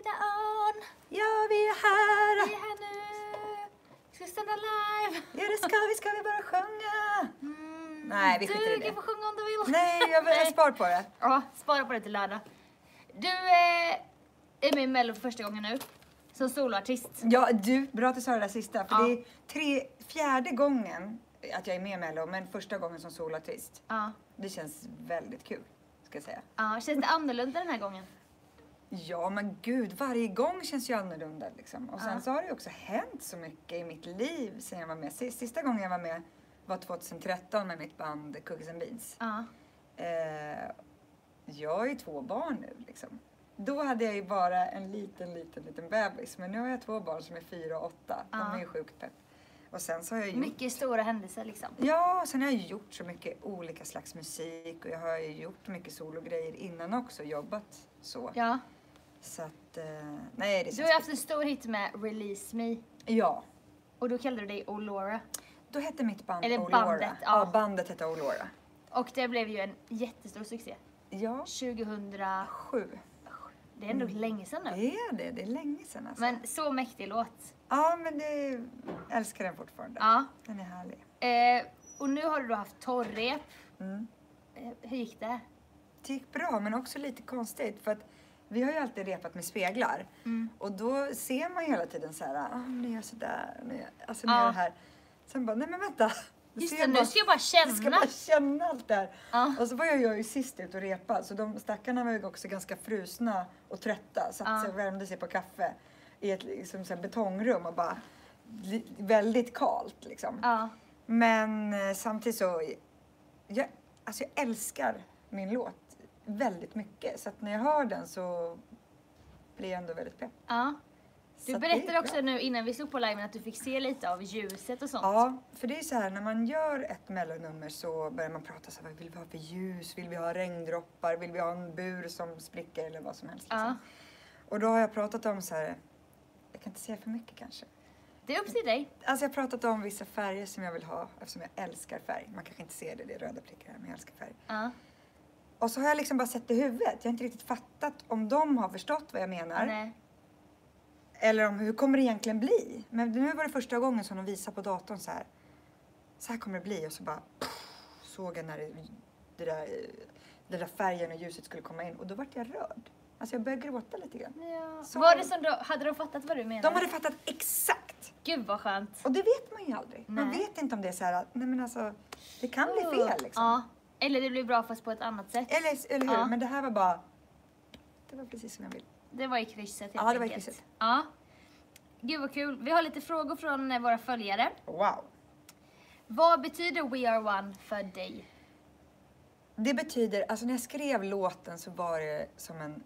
Frida on! Ja, vi är här! Vi är här nu! Ska vi sända live? Ja, det ska vi. Ska vi bara sjunga? Mm, Nej, vi skiter i Du det. kan få sjunga om du vill. Nej, jag, jag spar på det. Ja, spara på det till lördag. Du eh, är med i Mello för första gången nu. Som soloartist. Ja, du, bra att du sa det där sista. För Ja. det är tre, fjärde gången att jag är med i Mello, men första gången som solartist. Ja. Det känns väldigt kul, ska jag säga. ja. Känns det annorlunda den här gången? Ja, men gud, varje gång känns ju annorlunda liksom. Och sen Ja. så har det ju också hänt så mycket i mitt liv sen jag var med. Sist- Sista gången jag var med var 2013 med mitt band Cookies and Beans. Ja. Eh, jag har ju två barn nu liksom. Då hade jag ju bara en liten, liten, liten bebis. Men nu har jag två barn som är fyra och åtta. De Ja. är ju sjukt pepp. Och sen så har jag gjort... Mycket stora händelser liksom. Ja, sen har jag gjort så mycket olika slags musik och jag har ju gjort mycket sologrejer innan också, jobbat så. Ja. Så att, eh, nej det Du har haft en stor hit med Release Me. Ja, Och då kallade du dig Olora. då hette mitt band Eller Olora. bandet, ja. ja. bandet hette Olora. Och det blev ju en jättestor succé. Ja, 2000... sju. Det är ändå länge sedan nu. Det är det, det är länge sedan alltså. Men så mäktig låt. Ja, men det, jag älskar den fortfarande. Ja. Den är härlig. Eh, och nu har du då haft torrrep. Mm. Eh, hur gick det? Det gick bra, men också lite konstigt för att vi har ju alltid repat med speglar Mm. och då ser man ju hela tiden så här, ah, nu gör jag sådär, nu gör, alltså nu Ja. gör jag det här. Sen bara, nej men vänta. Just det, jag nu bara- ska jag bara Jag ska känna. bara känna allt det här. Ja. Och så var jag ju sist ut och repa så de stackarna var ju också ganska frusna och trötta. Satt Ja. sig och värmde sig på kaffe i ett liksom, så betongrum och bara väldigt kalt liksom. Ja. Men eh, samtidigt så, jag, alltså jag älskar min låt väldigt mycket. Så att när jag hör den så blir jag ändå väldigt pepp. ja. Så Du är berättade också nu innan vi slog på liven att du fick se lite av ljuset och sånt. Ja, för det är så här när man gör ett mellonummer så börjar man prata så här, vad vill vi ha för ljus? Vill vi ha regndroppar? Vill vi ha en bur som spricker eller vad som helst? Liksom. Ja. Och då har jag pratat om så här, jag kan inte säga för mycket kanske. Det är upp till dig. Alltså jag har pratat om vissa färger som jag vill ha eftersom jag älskar färg. Man kanske inte ser det, det är röda prickar här, men jag älskar färg. Ja. Och så har jag liksom bara sett det i huvudet. Jag har inte riktigt fattat om de har förstått vad jag menar. Nej. Eller om hur kommer det egentligen bli? Men nu var det första gången som de visade på datorn så här. Så här kommer det bli och så bara såg jag när det, det där, den där färgen och ljuset skulle komma in och då vart jag rörd. Alltså jag började gråta lite grann. Ja. Så- Var det som då, hade de fattat vad du menade? De hade fattat exakt! Gud vad skönt. Och det vet man ju aldrig. Man Nej. vet inte om det är så här att, nej men alltså, det kan bli fel liksom. Ja. Eller det blir bra fast på ett annat sätt. Eller, eller hur? Ja. Men det här var bara, det var precis som jag ville. Det var i krysset helt Ja, det var i krysset. Ja. Gud vad kul. Vi har lite frågor från eh, våra följare. Wow! Vad betyder We Are One för dig? Det betyder, alltså när jag skrev låten så var det som en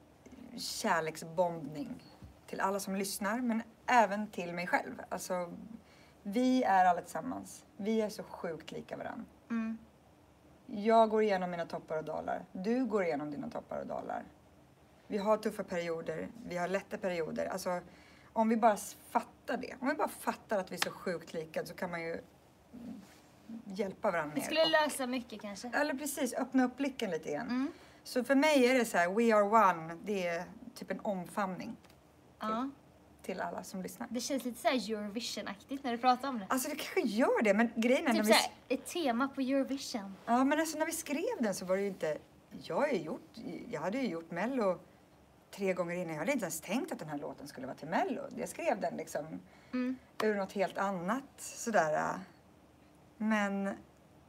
kärleksbombning till alla som lyssnar, men även till mig själv. Alltså, vi är alla tillsammans. Vi är så sjukt lika varandra. Mm. Jag går igenom mina toppar och dalar. Du går igenom dina toppar och dalar. Vi har tuffa perioder, vi har lätta perioder. Alltså, om vi bara fattar det, om vi bara fattar att vi är så sjukt lika så kan man ju hjälpa varandra Det mer. skulle Och- lösa mycket kanske. eller precis, öppna upp blicken lite grann. Mm. Så för mig är det så här, we are one, det är typ en omfamning Ja. Till alla som lyssnar. Det känns lite såhär Eurovision-aktigt när du pratar om det. Alltså det kanske gör det, men grejen är när Typ vi... såhär, ett tema på Eurovision. Ja, men alltså när vi skrev den så var det ju inte... Jag, har gjort, jag hade ju gjort Mello tre gånger innan. Jag hade inte ens tänkt att den här låten skulle vara till Mello. Jag skrev den liksom Mm. ur något helt annat sådär. äh. Men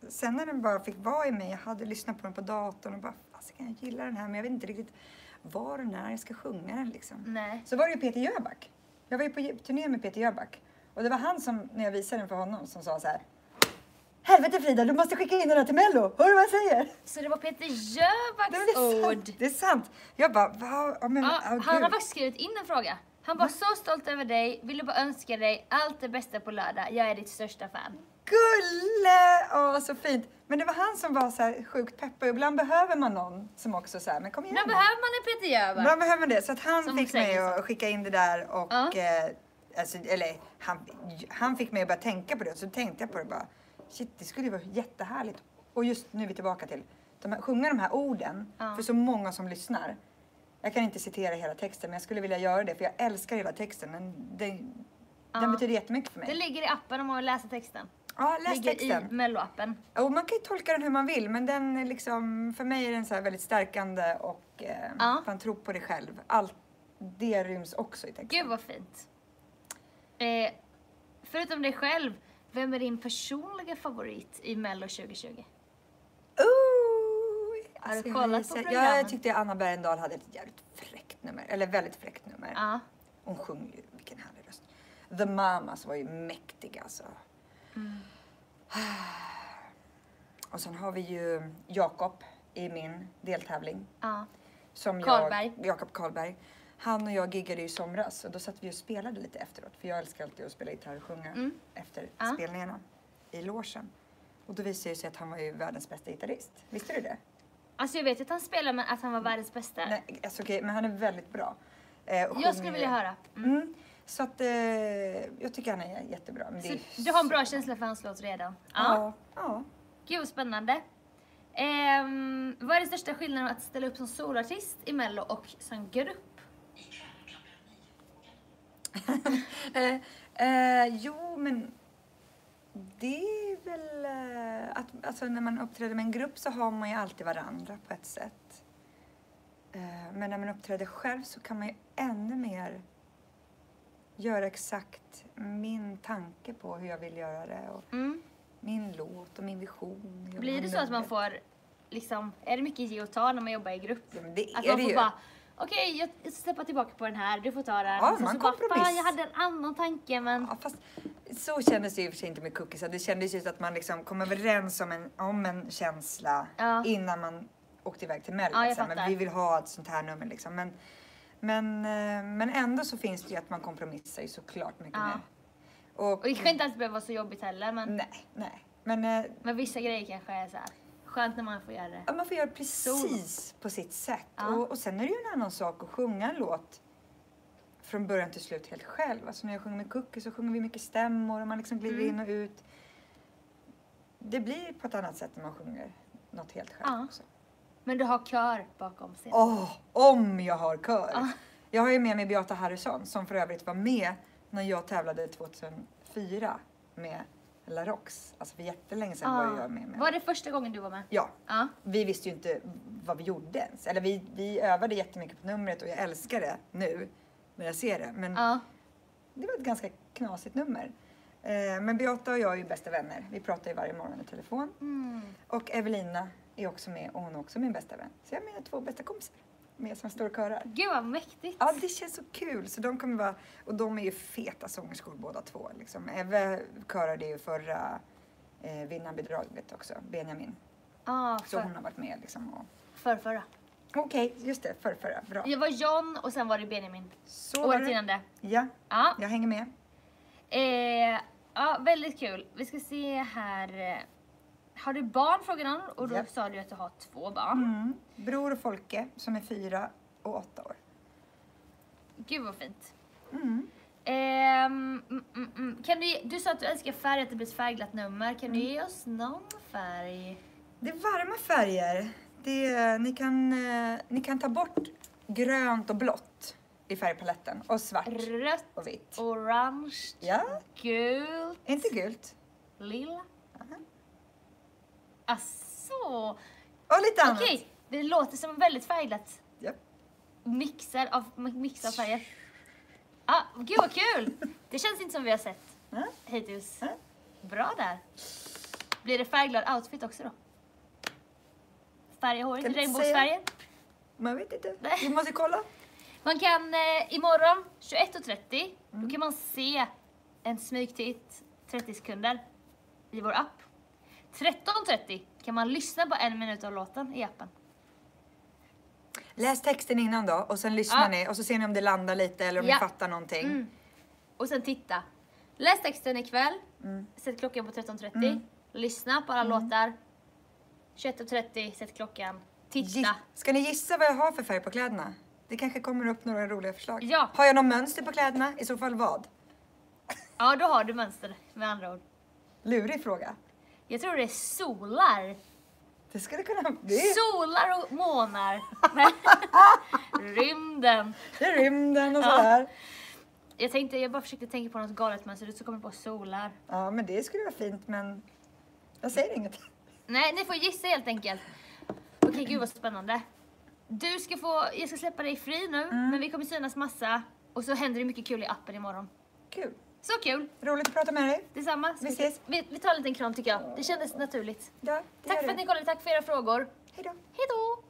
sen när den bara fick vara i mig, jag hade lyssnat på den på datorn och bara, fasiken jag gillar den här men jag vet inte riktigt var och när jag ska sjunga den liksom. Nej. Så var det ju Peter Jöback. Jag var ju på turné med Peter Jöback. Och det var han som, när jag visade den för honom, som sa så här. Helvete Frida, du måste skicka in den här till Mello. Hör du vad jag säger? Så det var Peter Jöbacks ord. Det är sant. Jag bara? Ja, men, Ja, ja, han har faktiskt skrivit in en fråga. Han var så stolt över dig, ville bara önska dig allt det bästa på lördag. Jag är ditt största fan. Gulle! Åh, så fint. Men det var han som var så här sjukt peppad. Ibland behöver man någon som också så här, men kom igen. Nu. behöver man en Peter Jöback. Ibland behöver man det. Så att han Som fick säger mig att skicka in det där och Ja. eh, alltså, eller han, han fick mig att börja tänka på det. Så tänkte jag på det bara, shit det skulle ju vara jättehärligt. Och just nu är vi tillbaka till, de här, sjunga de här orden Ja. för så många som lyssnar. Jag kan inte citera hela texten men jag skulle vilja göra det för jag älskar hela texten. Den, den, Ja. den betyder jättemycket för Det mig. ligger i appen om man vill läsa texten. Ja, läs ligger texten. i Mello-appen. Och man kan ju tolka den hur man vill men den är liksom, för mig är den så väldigt stärkande och eh, Ja. man tror på det själv. Allt det ryms också i texten. Gud vad fint. Eh, förutom dig själv, vem är din personliga favorit i Mello 2020? Har du jag kollat på programmen? jag tyckte Anna Bergendahl hade ett jävligt fräckt nummer. Eller väldigt fräckt nummer. Ja. Hon sjöng ju, vilken härlig röst. The Mamas var ju mäktig alltså. Mm. Och sen har vi ju Jakob i min deltävling. ja. Som Karlberg. Jakob Karlberg. Han och jag giggade i somras och då satt vi och spelade lite efteråt. För jag älskar alltid att spela gitarr och sjunga Mm. efter Ja. spelningarna i logen. Och då visade det sig att han var ju världens bästa gitarrist. Visste du det? Alltså jag vet att han spelar men att han var världens bästa. Nej, alltså okej, men han är väldigt bra. Eh, jag sjunger skulle vilja höra. Mm. Mm. Så att eh, jag tycker han är jättebra. Men det är Så du har en bra så- känsla för hans låt redan? Ja. ja. Gud vad spännande. Ehm, vad är den största skillnaden att ställa upp som solartist i Mello och som grupp? Eh, eh, jo, men det är väl eh, att alltså, när man uppträder med en grupp så har man ju alltid varandra på ett sätt. Eh, men när man uppträder själv så kan man ju ännu mer göra exakt min tanke på hur jag vill göra det och Mm. min låt och min vision. Blir det så att man får, liksom, är det mycket ge och ta när man jobbar i grupp? Ja, det Att är man det får ju. bara, okej jag jag steppar tillbaka på den här, du får ta den. Ja, man så bara, kompromiss. fan jag hade en annan tanke men... Ja, fast så kändes det och för sig inte med cookies. Det kändes ju att man liksom kom överens om en, om en känsla Ja. innan man åkte iväg till Mello. Ja, Så men vi vill ha ett sånt här nummer liksom. Men, men, eh, men ändå så finns det ju att man kompromissar ju såklart mycket Ja. mer. Och, Och det kan inte alltid behöva vara så jobbigt heller men, Nej, nej. Men eh, men vissa grejer kanske är så här. skönt när man får göra det. ja, man får göra precis på sitt sätt. Ja. Och, och sen är det ju en annan sak att sjunga en låt från början till slut helt själv. Alltså när jag sjunger med Cookies så sjunger vi mycket stämmor och man liksom glider Mm. in och ut. Det blir på ett annat sätt när man sjunger något helt själv Ja. också. Men du har kör bakom scenen. Åh, om jag har kör! Ja. Jag har ju med mig Beata Harrison som för övrigt var med när jag tävlade 2004 med La Rox. Alltså för jättelänge sedan var Ja. jag med. med. Var det första gången du var med? Ja, Ja. vi visste ju inte vad vi gjorde ens. Eller vi, vi övade jättemycket på numret och jag älskar det nu när jag ser det. Men Ja. det var ett ganska knasigt nummer. Eh, men Beata och jag är ju bästa vänner. Vi pratar ju varje morgon i telefon. Mm. Och Evelina är också med och hon är också min bästa vän. Så jag är mina två bästa kompisar med som står och körar. Gud vad mäktigt. Ja, det känns så kul. Så de kommer vara, och de är ju feta sångerskor båda två. Liksom. Eve körade ju förra eh, vinnarbidraget också, Benjamin. Ja, Så för, hon har varit med liksom. Och... för Okej, just det, förra, förra. Bra. Jag var John och sen var det Benjamin. Så var Året det. innan det. Ja, Ja. jag hänger med. Eh, ja, väldigt kul. Vi ska se här. eh, Har du barn frågade han och då Japp. sa du att du har två barn. Mm. Bror Folke som är fyra och åtta år. Gud vad fint. Mm. Ehm, mm, mm. Kan du, du sa att du älskar färg, att det blir ett färgglatt nummer. Kan Mm. du ge oss någon färg? Det är varma färger. Det, ni, kan, eh, ni kan ta bort grönt och blått i färgpaletten och svart Rött, och vitt. orange, Ja, gult, inte gult. lila. Aha. Asså. Och lite annat. Okej, det låter som väldigt färgglatt Ja. mixer av, mix av färger. Ah, gud vad kul! Det känns inte som vi har sett Ja. hittills. Ja. Bra där. Blir det färgglad outfit också då? Färg i regnbågsfärger. Man vet inte. Vi måste kolla. Man kan eh, imorgon 21.30 Mm. då kan man se en smygtitt 30 sekunder i vår app. 13.30 kan man lyssna på en minut av låten i appen. Läs texten innan då och sen lyssnar Ja. ni och så ser ni om det landar lite eller om Ja. ni fattar någonting. Mm. Och sen titta. Läs texten ikväll. Mm. Sätt klockan på 13.30. Mm. Lyssna på alla låtar. 21.30, sätt klockan. Titta. Ska ni gissa vad jag har för färg på kläderna? Det kanske kommer upp några roliga förslag. Ja. Har jag något mönster på kläderna? I så fall vad? Ja, då har du mönster med andra ord. Lurig fråga. Jag tror det är solar. Det skulle kunna... Är, Solar och månar. Rymden. det är rymden och Ja. sådär. Jag tänkte, jag bara försökte tänka på något galet så så kom jag på solar. Ja, men det skulle vara fint, men jag säger inget. Nej, ni får gissa helt enkelt. Okej, gud vad spännande. Du ska få, jag ska släppa dig fri nu, Mm. men vi kommer synas massa. Och så händer det mycket kul i appen imorgon. Kul. Så kul! Roligt att prata med dig. Detsamma. Vi ses. Vi, vi tar en liten kram tycker jag. Det kändes naturligt. Ja, det Tack för att det. ni kollade, tack för era frågor. Hej då. Hej då!